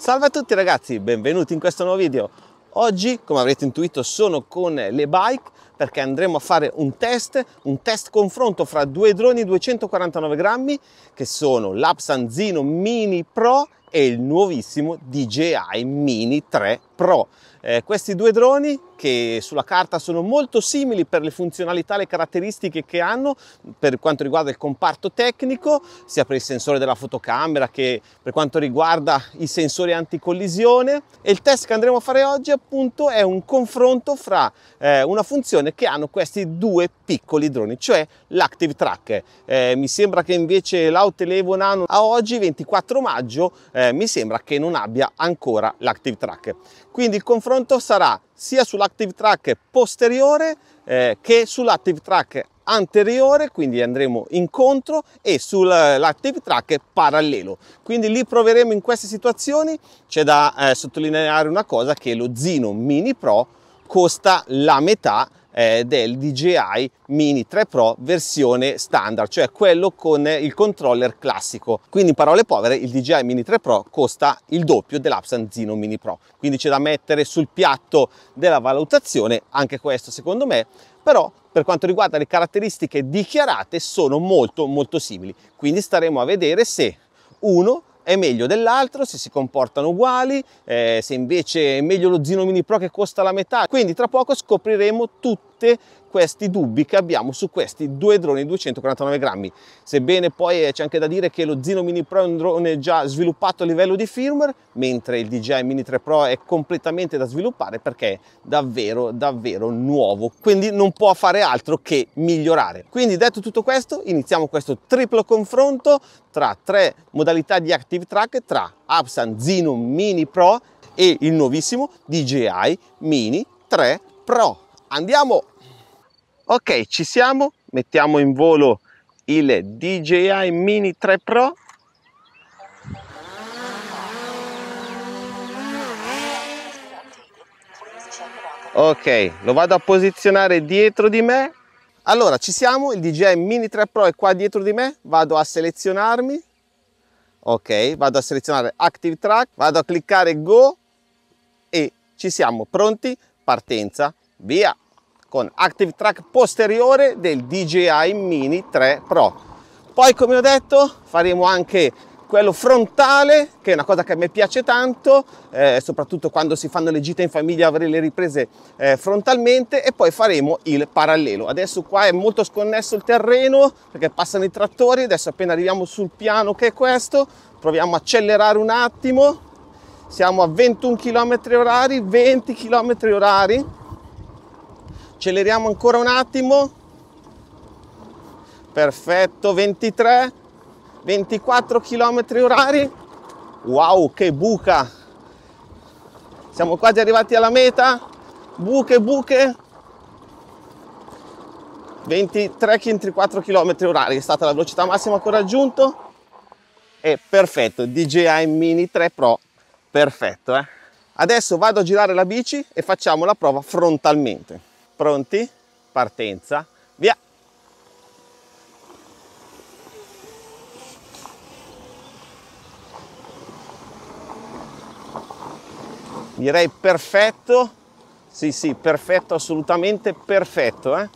Salve a tutti ragazzi, benvenuti in questo nuovo video. Oggi, come avrete intuito, sono con le bike perché andremo a fare un test, un test confronto fra due droni 249 grammi che sono l'Apsan Zino Mini Pro e il nuovissimo DJI Mini 3 Pro. Eh, questi due droni che sulla carta sono molto simili per le funzionalità e le caratteristiche che hanno per quanto riguarda il comparto tecnico, sia per il sensore della fotocamera che per quanto riguarda i sensori anticollisione. E il test che andremo a fare oggi appunto è un confronto fra eh, una funzione che hanno questi due piccoli droni, cioè l'Active Track. Eh, mi sembra che invece l'Autelevo Nano a oggi, 24 maggio, eh, mi sembra che non abbia ancora l'Active Track. Quindi il confronto sarà sia sull'active track posteriore eh, che sull'active track anteriore, quindi andremo incontro e sull'active track parallelo. Quindi li proveremo in queste situazioni. C'è da eh, sottolineare una cosa che lo Zino Mini Pro costa la metà eh, del DJI Mini 3 Pro versione standard, cioè quello con il controller classico. Quindi in parole povere il DJI Mini 3 Pro costa il doppio dell'Apsan Zino Mini Pro. Quindi c'è da mettere sul piatto della valutazione anche questo secondo me, però per quanto riguarda le caratteristiche dichiarate sono molto molto simili. Quindi staremo a vedere se uno è meglio dell'altro, se si comportano uguali, eh, se invece è meglio lo Zino Mini Pro che costa la metà. Quindi tra poco scopriremo tutte questi dubbi che abbiamo su questi due droni 249 grammi. Sebbene poi eh, c'è anche da dire che lo Zino Mini Pro è un drone già sviluppato a livello di firmware, mentre il DJI Mini 3 Pro è completamente da sviluppare perché è davvero davvero nuovo, quindi non può fare altro che migliorare. Quindi detto tutto questo, iniziamo questo triplo confronto tra tre modalità di Active Track tra Absan Zino Mini Pro e il nuovissimo DJI Mini 3 Pro. Andiamo! Ok, ci siamo, mettiamo in volo il DJI Mini 3 Pro. Ok, lo vado a posizionare dietro di me. Allora, ci siamo, il DJI Mini 3 Pro è qua dietro di me, vado a selezionarmi. Ok, vado a selezionare Active Track, vado a cliccare Go e ci siamo pronti, partenza, via! Con Active Track posteriore del DJI Mini 3 Pro. Poi come ho detto faremo anche quello frontale che è una cosa che a me piace tanto eh, soprattutto quando si fanno le gite in famiglia avere le riprese eh, frontalmente e poi faremo il parallelo. Adesso qua è molto sconnesso il terreno perché passano i trattori adesso appena arriviamo sul piano che è questo proviamo a accelerare un attimo. Siamo a 21 km orari 20 km orari acceleriamo ancora un attimo. Perfetto 23 24 km orari. Wow che buca. Siamo quasi arrivati alla meta. Buche buche. 23 24 km orari. È stata la velocità massima che ho raggiunto. E perfetto DJI Mini 3 Pro. Perfetto eh? adesso vado a girare la bici e facciamo la prova frontalmente Pronti? Partenza. Via! Direi perfetto. Sì, sì, perfetto, assolutamente perfetto. Eh?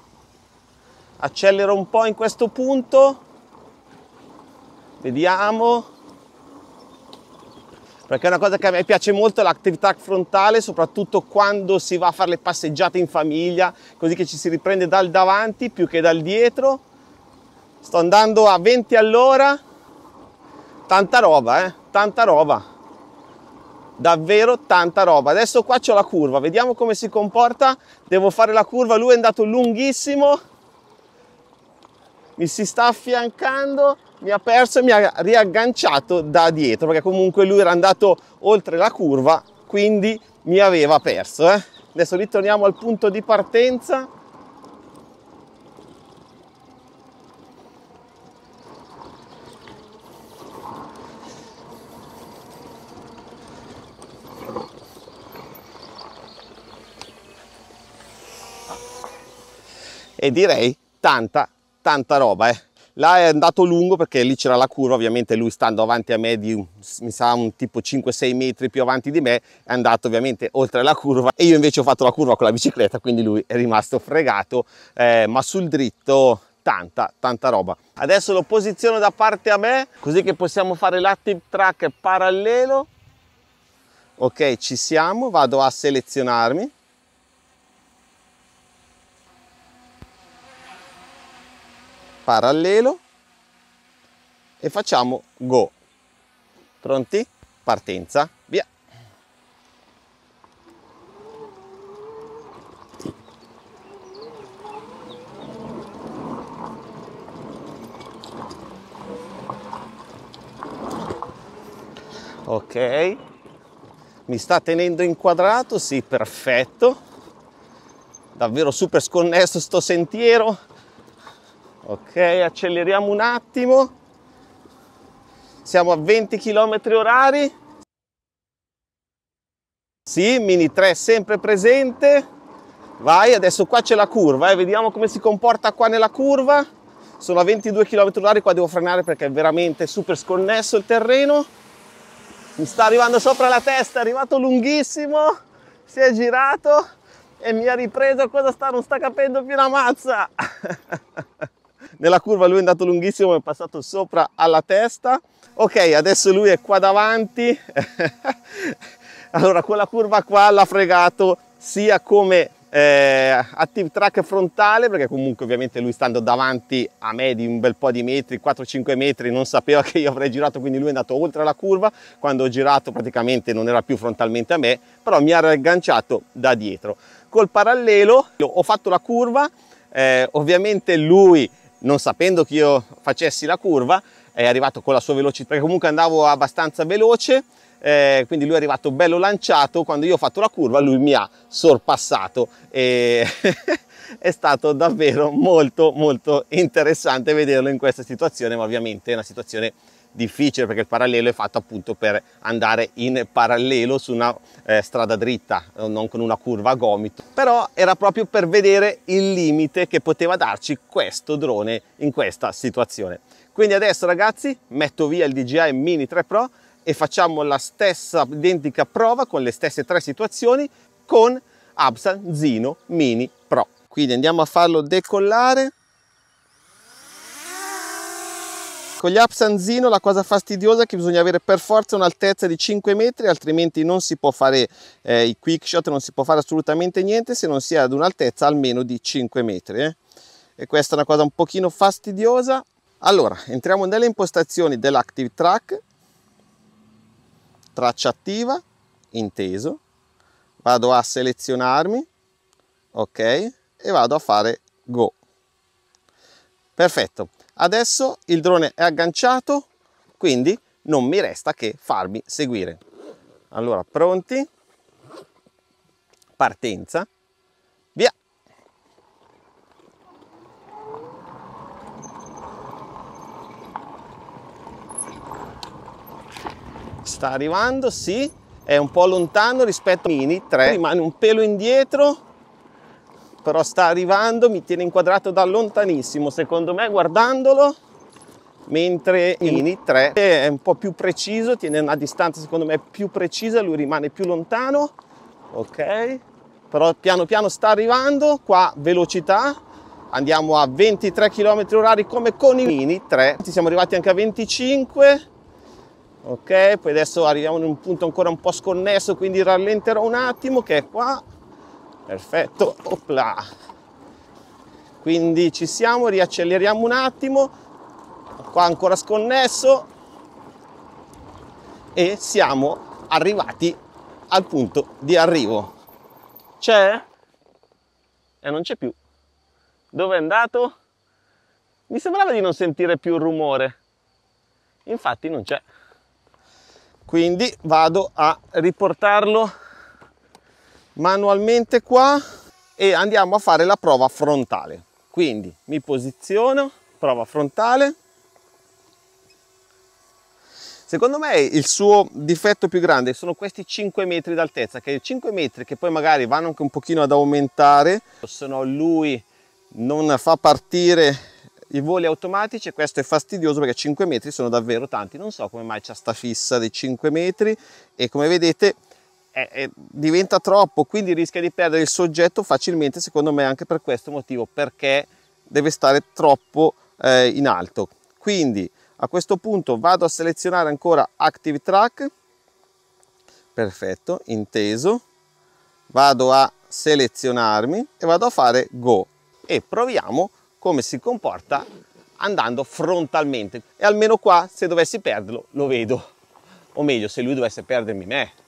Accelero un po' in questo punto. Vediamo perché è una cosa che a me piace molto l'active track frontale, soprattutto quando si va a fare le passeggiate in famiglia, così che ci si riprende dal davanti più che dal dietro. Sto andando a 20 all'ora, tanta roba, eh? tanta roba, davvero tanta roba. Adesso qua c'ho la curva, vediamo come si comporta, devo fare la curva, lui è andato lunghissimo, mi si sta affiancando, mi ha perso e mi ha riagganciato da dietro perché comunque lui era andato oltre la curva quindi mi aveva perso eh. adesso ritorniamo al punto di partenza e direi tanta tanta roba eh là è andato lungo perché lì c'era la curva, ovviamente lui stando avanti a me di mi sa un tipo 5-6 metri più avanti di me è andato ovviamente oltre la curva. E io invece ho fatto la curva con la bicicletta quindi lui è rimasto fregato eh, ma sul dritto tanta tanta roba. Adesso lo posiziono da parte a me così che possiamo fare l'active track parallelo. Ok ci siamo vado a selezionarmi parallelo e facciamo go. Pronti? Partenza. Via. Ok. Mi sta tenendo inquadrato sì perfetto. Davvero super sconnesso sto sentiero ok acceleriamo un attimo. Siamo a 20 km orari. Sì mini 3 sempre presente. Vai adesso qua c'è la curva eh. vediamo come si comporta qua nella curva. Sono a 22 km orari qua devo frenare perché è veramente super sconnesso il terreno. Mi sta arrivando sopra la testa è arrivato lunghissimo. Si è girato e mi ha ripreso. Cosa sta non sta capendo più la mazza nella curva lui è andato lunghissimo è passato sopra alla testa. Ok adesso lui è qua davanti. Allora quella curva qua l'ha fregato sia come eh, active track frontale perché comunque ovviamente lui stando davanti a me di un bel po' di metri 4-5 metri non sapeva che io avrei girato quindi lui è andato oltre la curva. Quando ho girato praticamente non era più frontalmente a me però mi ha ragganciato da dietro. Col parallelo ho fatto la curva eh, ovviamente lui non sapendo che io facessi la curva è arrivato con la sua velocità perché comunque andavo abbastanza veloce eh, quindi lui è arrivato bello lanciato quando io ho fatto la curva lui mi ha sorpassato e è stato davvero molto molto interessante vederlo in questa situazione ma ovviamente è una situazione difficile perché il parallelo è fatto appunto per andare in parallelo su una eh, strada dritta, non con una curva a gomito. Però era proprio per vedere il limite che poteva darci questo drone in questa situazione. Quindi adesso ragazzi metto via il DJI Mini 3 Pro e facciamo la stessa identica prova con le stesse tre situazioni con Absan Zino Mini Pro. Quindi andiamo a farlo decollare Con gli Apsanzino la cosa fastidiosa è che bisogna avere per forza un'altezza di 5 metri, altrimenti non si può fare eh, i quick shot, non si può fare assolutamente niente se non si è ad un'altezza almeno di 5 metri. Eh? E questa è una cosa un pochino fastidiosa. Allora, entriamo nelle impostazioni dell'Active Track, traccia attiva, inteso, vado a selezionarmi, ok, e vado a fare Go. Perfetto, Adesso il drone è agganciato, quindi non mi resta che farmi seguire. Allora, pronti? Partenza. Via! Sta arrivando, sì, è un po' lontano rispetto a Mini 3, rimane un pelo indietro, però sta arrivando, mi tiene inquadrato da lontanissimo, secondo me guardandolo, mentre Mini 3 è un po' più preciso, tiene una distanza secondo me più precisa, lui rimane più lontano, ok? Però piano piano sta arrivando, qua velocità, andiamo a 23 km orari come con i Mini 3, siamo arrivati anche a 25, ok? Poi adesso arriviamo in un punto ancora un po' sconnesso, quindi rallenterò un attimo che è qua, perfetto. Opla. quindi ci siamo riacceleriamo un attimo. Qua ancora sconnesso. E siamo arrivati al punto di arrivo. C'è? e non c'è più. Dove è andato? mi sembrava di non sentire più il rumore. Infatti non c'è. Quindi vado a riportarlo manualmente qua e andiamo a fare la prova frontale. Quindi mi posiziono prova frontale. Secondo me il suo difetto più grande sono questi 5 metri d'altezza che 5 metri che poi magari vanno anche un pochino ad aumentare. Se no lui non fa partire i voli automatici e questo è fastidioso perché 5 metri sono davvero tanti. Non so come mai c'è sta fissa dei 5 metri e come vedete è, è, diventa troppo quindi rischia di perdere il soggetto facilmente secondo me anche per questo motivo perché deve stare troppo eh, in alto. Quindi a questo punto vado a selezionare ancora Active Track. Perfetto inteso. Vado a selezionarmi e vado a fare Go. E proviamo come si comporta andando frontalmente. E almeno qua se dovessi perderlo lo vedo. O meglio se lui dovesse perdermi me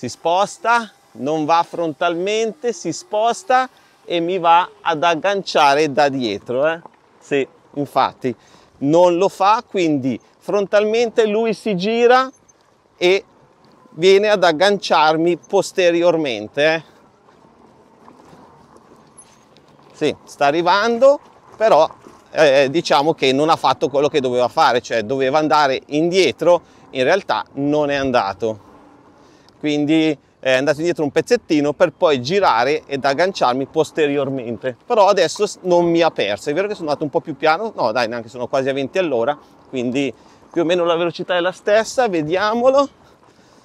si sposta non va frontalmente si sposta e mi va ad agganciare da dietro eh? sì infatti non lo fa quindi frontalmente lui si gira e viene ad agganciarmi posteriormente eh? sì, sta arrivando, però eh, diciamo che non ha fatto quello che doveva fare, cioè doveva andare indietro, in realtà non è andato. Quindi è andato indietro un pezzettino per poi girare ed agganciarmi posteriormente. Però adesso non mi ha perso, è vero che sono andato un po' più piano, no dai, neanche sono quasi a 20 all'ora, quindi più o meno la velocità è la stessa, vediamolo,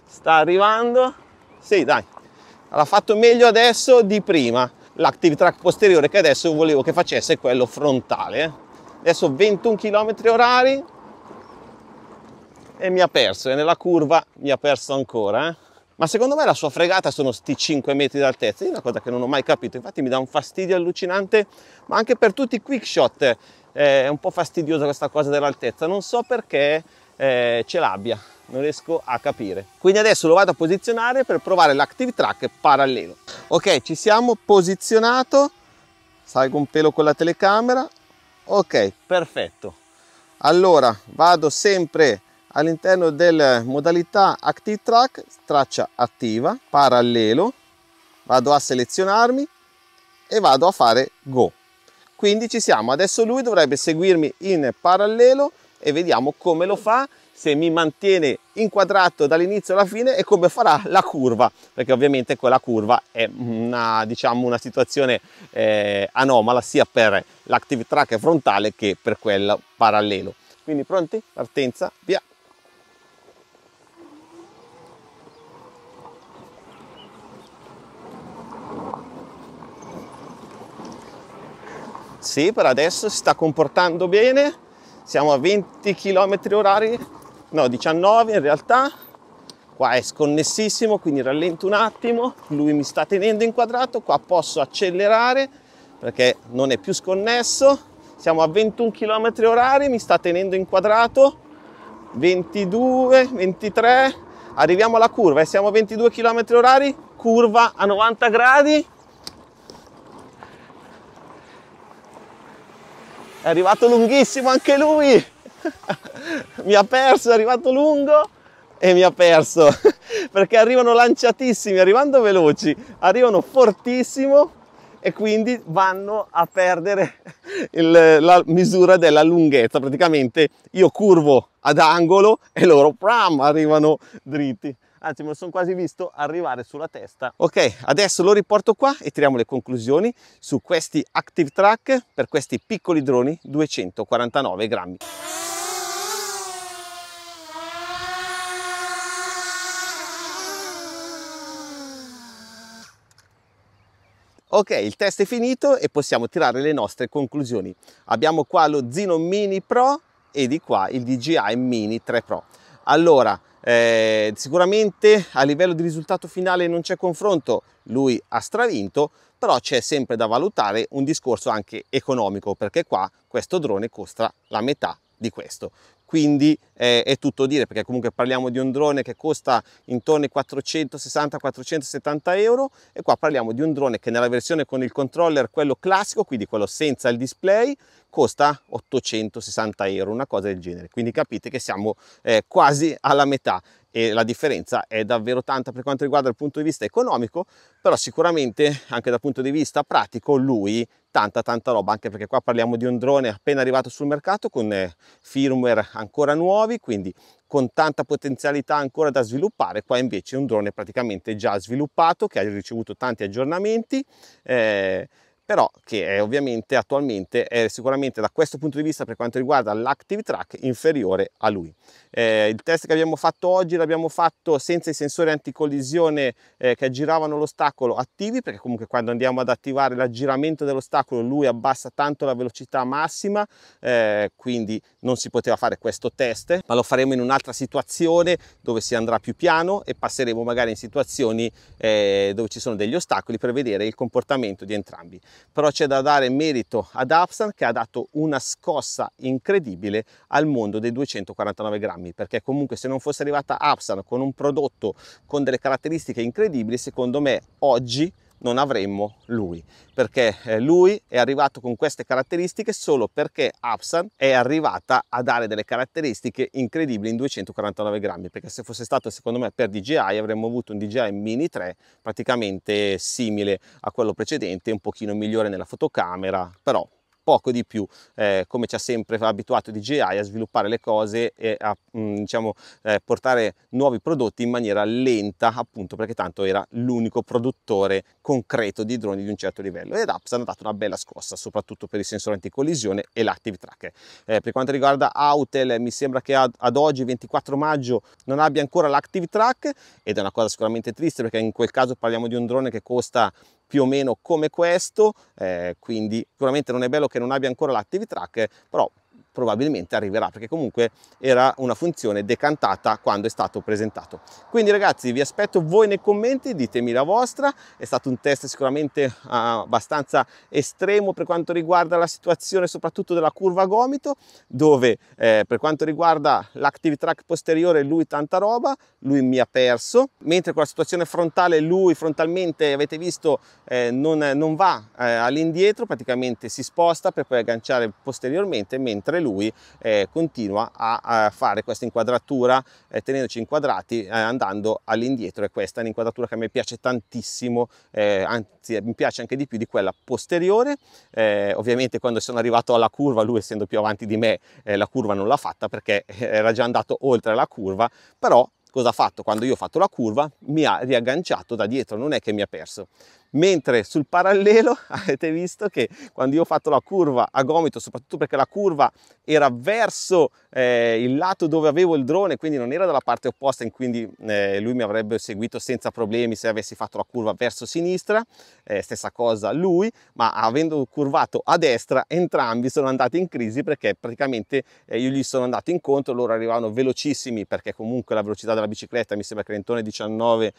sta arrivando, sì dai, l'ha fatto meglio adesso di prima l'active track posteriore che adesso volevo che facesse quello frontale. Adesso 21 km orari e mi ha perso e nella curva mi ha perso ancora. Eh? Ma secondo me la sua fregata sono sti 5 metri d'altezza, è una cosa che non ho mai capito, infatti mi dà un fastidio allucinante, ma anche per tutti i quick shot eh, è un po' fastidiosa questa cosa dell'altezza, non so perché eh, ce l'abbia non riesco a capire. Quindi adesso lo vado a posizionare per provare l'active track parallelo. Ok ci siamo posizionato salgo un pelo con la telecamera ok perfetto. Allora vado sempre all'interno della modalità active track traccia attiva parallelo vado a selezionarmi e vado a fare go. Quindi ci siamo. Adesso lui dovrebbe seguirmi in parallelo e vediamo come lo fa se mi mantiene inquadrato dall'inizio alla fine e come farà la curva perché ovviamente quella curva è una, diciamo, una situazione eh, anomala sia per l'active track frontale che per quella parallelo. Quindi pronti? partenza? Via sì per adesso si sta comportando bene. Siamo a 20 km orari. No 19 in realtà. Qua è sconnessissimo quindi rallento un attimo. Lui mi sta tenendo inquadrato qua posso accelerare perché non è più sconnesso. Siamo a 21 km orari mi sta tenendo inquadrato 22 23 arriviamo alla curva e siamo a 22 km orari curva a 90 gradi è arrivato lunghissimo anche lui mi ha perso, è arrivato lungo e mi ha perso perché arrivano lanciatissimi, arrivando veloci, arrivano fortissimo e quindi vanno a perdere il, la misura della lunghezza. Praticamente io curvo ad angolo e loro pram, arrivano dritti. Anzi, me lo sono quasi visto arrivare sulla testa. Ok, adesso lo riporto qua e tiriamo le conclusioni su questi Active Track per questi piccoli droni 249 grammi. Ok, il test è finito e possiamo tirare le nostre conclusioni. Abbiamo qua lo Zino Mini Pro e di qua il DJI Mini 3 Pro. Allora, eh, sicuramente a livello di risultato finale non c'è confronto, lui ha stravinto, però c'è sempre da valutare un discorso anche economico, perché qua questo drone costa la metà di questo quindi eh, è tutto dire perché comunque parliamo di un drone che costa intorno ai 460-470 euro e qua parliamo di un drone che nella versione con il controller quello classico quindi quello senza il display costa 860 euro una cosa del genere. Quindi capite che siamo eh, quasi alla metà e la differenza è davvero tanta per quanto riguarda il punto di vista economico, però sicuramente anche dal punto di vista pratico lui tanta tanta roba, anche perché qua parliamo di un drone appena arrivato sul mercato con eh, firmware ancora nuovi, quindi con tanta potenzialità ancora da sviluppare, qua invece è un drone praticamente già sviluppato che ha ricevuto tanti aggiornamenti, eh, però che è ovviamente attualmente è sicuramente da questo punto di vista per quanto riguarda l'Active Track inferiore a lui. Eh, il test che abbiamo fatto oggi l'abbiamo fatto senza i sensori anticollisione eh, che aggiravano l'ostacolo attivi perché comunque quando andiamo ad attivare l'aggiramento dell'ostacolo lui abbassa tanto la velocità massima eh, quindi non si poteva fare questo test ma lo faremo in un'altra situazione dove si andrà più piano e passeremo magari in situazioni eh, dove ci sono degli ostacoli per vedere il comportamento di entrambi però c'è da dare merito ad Apsan che ha dato una scossa incredibile al mondo dei 249 grammi perché comunque se non fosse arrivata Apsan con un prodotto con delle caratteristiche incredibili, secondo me oggi non avremmo lui perché eh, lui è arrivato con queste caratteristiche solo perché Apsan è arrivata a dare delle caratteristiche incredibili in 249 grammi perché se fosse stato secondo me per DJI avremmo avuto un DJI Mini 3 praticamente simile a quello precedente un pochino migliore nella fotocamera però poco di più, eh, come ci ha sempre abituato DJI a sviluppare le cose e a mh, mm, diciamo, eh, portare nuovi prodotti in maniera lenta, appunto perché tanto era l'unico produttore concreto di droni di un certo livello ed Apps hanno dato una bella scossa, soprattutto per i sensori anticollisione e l'Active Tracker. Eh, per quanto riguarda Autel, mi sembra che ad, ad oggi, 24 maggio, non abbia ancora l'Active Track ed è una cosa sicuramente triste perché in quel caso parliamo di un drone che costa più o meno come questo, eh, quindi sicuramente non è bello che non abbia ancora l'Active Track, però probabilmente arriverà perché comunque era una funzione decantata quando è stato presentato. Quindi ragazzi vi aspetto voi nei commenti ditemi la vostra. È stato un test sicuramente uh, abbastanza estremo per quanto riguarda la situazione soprattutto della curva gomito dove eh, per quanto riguarda l'active track posteriore lui tanta roba lui mi ha perso mentre con la situazione frontale lui frontalmente avete visto eh, non, non, va eh, all'indietro praticamente si sposta per poi agganciare posteriormente mentre lui eh, continua a, a, fare questa inquadratura eh, tenendoci inquadrati eh, andando all'indietro. E questa è un'inquadratura che a me piace tantissimo eh, anzi mi piace anche di più di quella posteriore. Eh, ovviamente quando sono arrivato alla curva lui essendo più avanti di me eh, la curva non l'ha fatta perché era già andato oltre la curva. Però cosa ha fatto? Quando io ho fatto la curva mi ha riagganciato da dietro non è che mi ha perso mentre sul parallelo avete visto che quando io ho fatto la curva a gomito, soprattutto perché la curva era verso eh, il lato dove avevo il drone, quindi non era dalla parte opposta, in quindi eh, lui mi avrebbe seguito senza problemi se avessi fatto la curva verso sinistra, eh, stessa cosa lui, ma avendo curvato a destra entrambi sono andati in crisi perché praticamente eh, io gli sono andato incontro, loro arrivavano velocissimi perché comunque la velocità della bicicletta mi sembra che intorno ai 19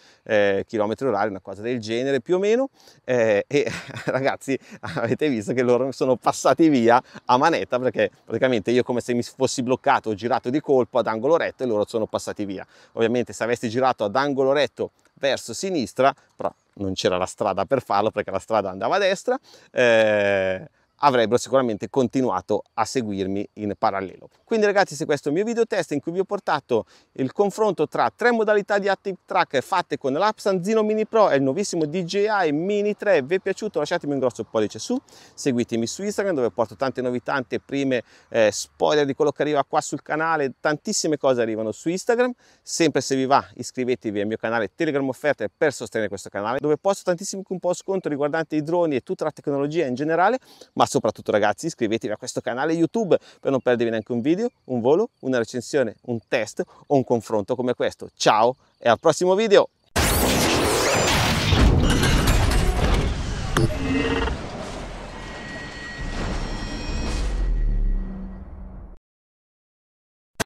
km h una cosa del genere più o meno, eh, e ragazzi avete visto che loro sono passati via a manetta perché praticamente io come se mi fossi bloccato ho girato di colpo ad angolo retto e loro sono passati via. Ovviamente se avessi girato ad angolo retto verso sinistra però non c'era la strada per farlo perché la strada andava a destra eh, avrebbero sicuramente continuato a seguirmi in parallelo. Quindi ragazzi se questo è il mio video test in cui vi ho portato il confronto tra tre modalità di Active Track fatte con l'app Sanzino Mini Pro e il nuovissimo DJI Mini 3, vi è piaciuto? Lasciatemi un grosso pollice su, seguitemi su Instagram dove porto tante novità, tante prime eh, spoiler di quello che arriva qua sul canale, tantissime cose arrivano su Instagram, sempre se vi va iscrivetevi al mio canale Telegram Offerte per sostenere questo canale dove posto tantissimi coupon sconto riguardanti i droni e tutta la tecnologia in generale, ma soprattutto ragazzi iscrivetevi a questo canale YouTube per non perdervi neanche un video, un volo, una recensione, un test o un confronto come questo. Ciao e al prossimo video!